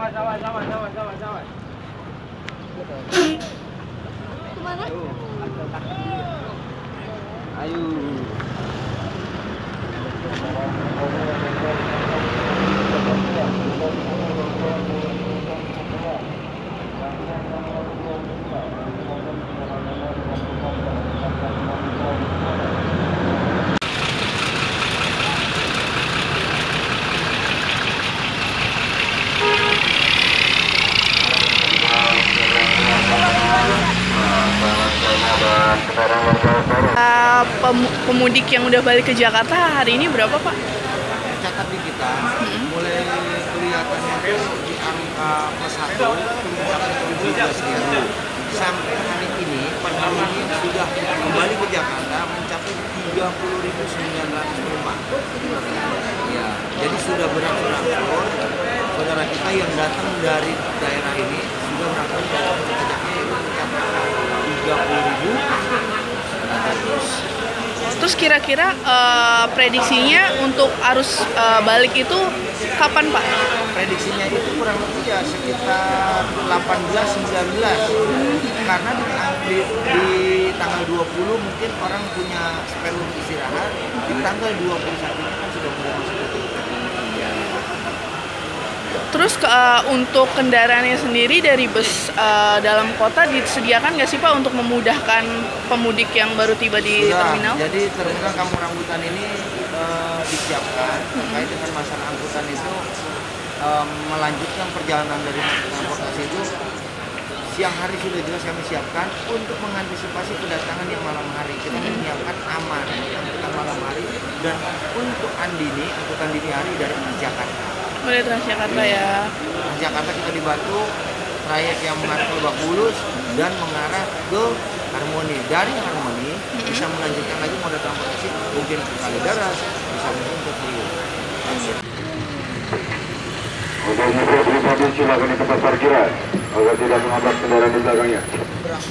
Awas, awas, awas, awas, awas, awas. Ke mana? Ayo. Uh, pem- pemudik yang udah balik ke Jakarta hari ini berapa Pak? catat di kita. Mulai kelihatannya itu di angka plus satu itu mencapai tujuh belas ribu sampai hari ini ini sudah kembali ke Jakarta mencapai tiga puluh ribu sembilan ratus penumpang. Ya, jadi sudah berangsur-angsur saudara kita yang datang dari daerah ini sudah berangsur-angsur ke Jakarta itu mencapai tiga puluh ribu. Terus kira-kira uh, prediksinya untuk arus uh, balik itu kapan Pak? prediksinya itu kurang lebih ya sekitar 18 19 karena di, di, di tanggal 20 mungkin orang punya spare istirahat di tanggal 21 nya kan sudah mulai masuk Terus uh, untuk kendaraannya sendiri dari bus uh, dalam kota disediakan nggak sih Pak untuk memudahkan pemudik yang baru tiba di Sudah, terminal? jadi terminal kampung rambutan ini eh, disiapkan terkait dengan masalah angkutan itu eh, melanjutkan perjalanan dari transportasi itu. Siang hari sudah jelas kami siapkan untuk mengantisipasi kedatangan yang malam hari. Kita menyiapkan aman angkutan malam hari. Dan untuk andini angkutan dini hari dari Jakarta Mulai Transjakarta ya. Jakarta kita di Batu trayek yang mengarah ke Lebak Bulus dan mengarah ke Harmoni dari Harmoni bisa melanjutkan lagi moda transportasi mungkin ke Kalideres bisa mungkin ke Priuk Untuk membuat pribadi silakan di tempat parkiran agar tidak menghambat kendaraan di belakangnya. Berang.